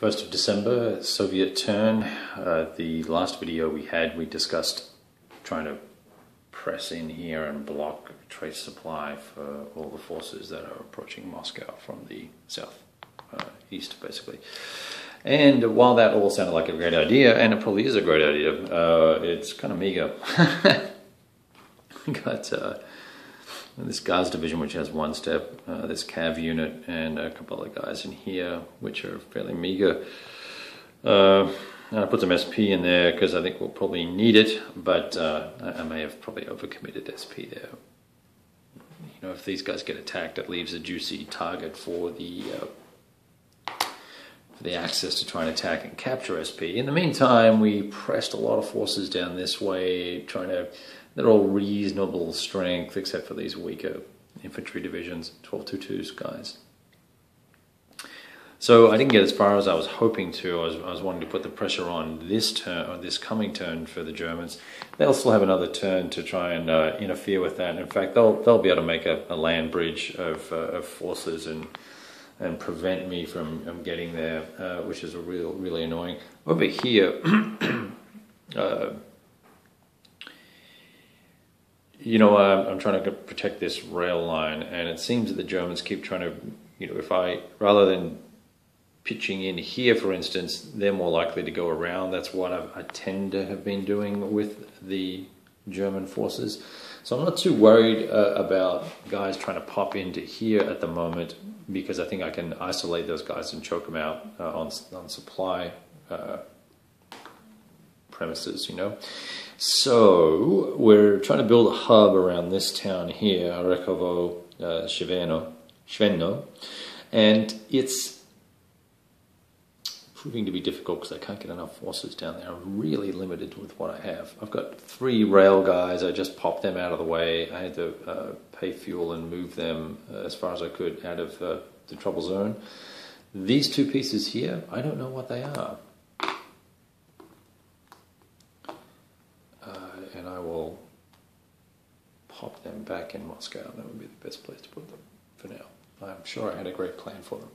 1st of December, Soviet turn. Uh, the last video we had, we discussed trying to press in here and block trace supply for all the forces that are approaching Moscow from the south, uh, east basically. And while that all sounded like a great idea, and it probably is a great idea, uh, it's kind of meager. got this guards division, which has one step, uh, this cav unit, and a couple of guys in here, which are fairly meager. Uh, I put some SP in there because I think we'll probably need it, but uh, I may have probably overcommitted SP there. You know, if these guys get attacked, it leaves a juicy target for the uh, for the Axis to try and attack and capture SP. In the meantime, we pressed a lot of forces down this way, trying to they're all reasonable strength, except for these weaker infantry divisions, 1222s guys. So I didn't get as far as I was hoping to. I was, I was wanting to put the pressure on this turn, or this coming turn for the Germans. They'll still have another turn to try and uh, interfere with that. In fact, they'll they'll be able to make a, a land bridge of, uh, of forces and and prevent me from, getting there, uh, which is a real really annoying. Over here. Uh, you know, I'm, I'm trying to protect this rail line, and it seems that the Germans keep trying to, you know, if I, rather than pitching in here, for instance, they're more likely to go around. That's what I've, i tend to have been doing with the German forces. So I'm not too worried uh, about guys trying to pop into here at the moment because I think I can isolate those guys and choke them out uh, on, on supply uh, premises, you know. So we're trying to build a hub around this town here, Orekhovo uh, and it's proving to be difficult because I can't get enough forces down there. I'm really limited with what I have. I've got three rail guys. I just popped them out of the way. I had to uh, pay fuel and move them uh, as far as I could out of uh, the trouble zone. These two pieces here, I don't know what they are. And I will pop them back in Moscow. That would be the best place to put them for now. I'm sure I had a great plan for them.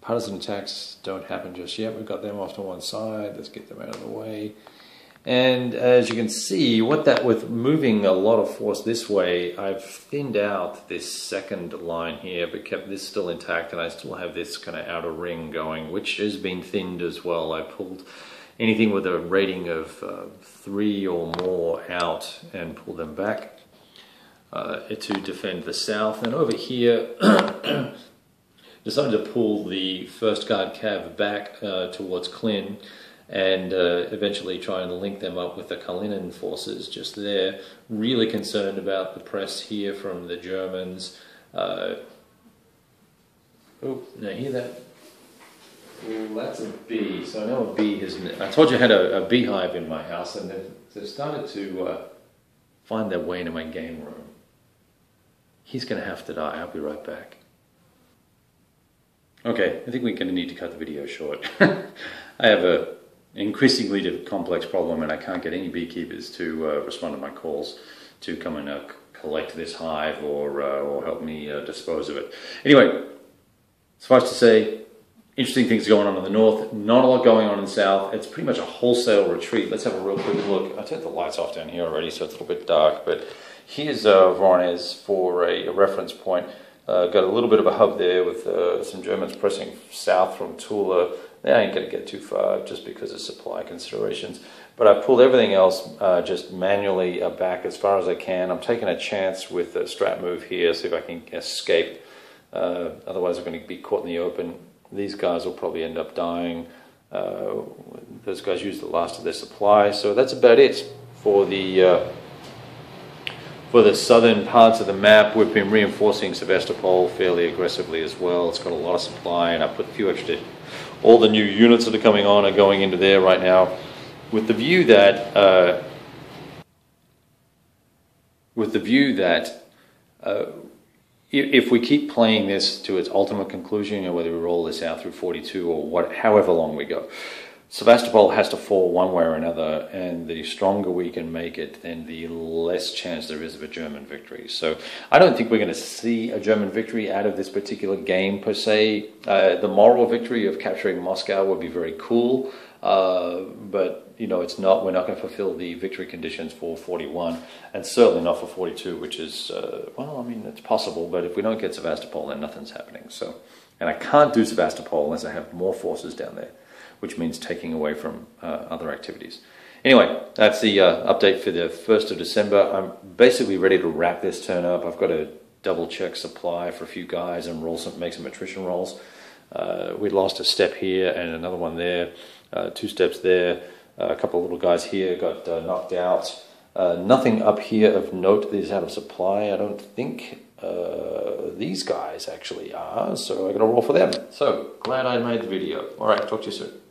Partisan attacks don't happen just yet. We've got them off to one side. Let's get them out of the way. And as you can see, what that with moving a lot of force this way, I've thinned out this second line here, but kept this still intact, and I still have this kind of outer ring going, which has been thinned as well. I pulled anything with a rating of uh, three or more out and pull them back uh, to defend the south. And over here, decided to pull the first guard cav back uh, towards Klin and uh, eventually try and link them up with the Kalinin forces just there. Really concerned about the press here from the Germans. Uh, oh, now hear that? That's a bee. So I know a bee has. I told you I had a, a beehive in my house, and they've, they've started to uh, find their way into my game room. He's going to have to die. I'll be right back. Okay, I think we're going to need to cut the video short. I have a increasingly complex problem, and I can't get any beekeepers to uh, respond to my calls to come and uh, collect this hive or uh, or help me uh, dispose of it. Anyway, suffice to say, interesting things going on in the north, not a lot going on in the south. It's pretty much a wholesale retreat. Let's have a real quick look. I turned the lights off down here already, so it's a little bit dark, but here's uh, Voronezh for a, a, reference point. Uh, got a little bit of a hub there with uh, some Germans pressing south from Tula. They ain't going to get too far just because of supply considerations. But I pulled everything else uh, just manually uh, back as far as I can. I'm taking a chance with the strat move here, see if I can escape. Uh, otherwise, I'm going to be caught in the open these guys will probably end up dying. Uh, those guys use the last of their supply. So that's about it for the uh, for the southern parts of the map. We've been reinforcing Sevastopol fairly aggressively as well. It's got a lot of supply, and I put a few extra. All the new units that are coming on are going into there right now, with the view that uh, with the view that uh, if we keep playing this to its ultimate conclusion, you know, whether we roll this out through 42 or what, however long we go, Sevastopol has to fall one way or another, and the stronger we can make it, then the less chance there is of a German victory. So I don't think we're going to see a German victory out of this particular game per se. Uh, the moral victory of capturing Moscow would be very cool, uh, but you know it's not. We're not going to fulfill the victory conditions for 41, and certainly not for 42, which is uh, well, I mean it's possible, but if we don't get Sevastopol, then nothing's happening. So, and I can't do Sevastopol unless I have more forces down there which means taking away from uh, other activities. Anyway, that's the uh, update for the 1st of December. I'm basically ready to wrap this turn up. I've got to double check supply for a few guys and roll some, make some attrition rolls. Uh, we lost a step here and another one there, uh, two steps there. Uh, a couple of little guys here got uh, knocked out. nothing up here of note is out of supply, I don't think. these guys actually are, so going to roll for them. So, glad I made the video. Alright, talk to you soon.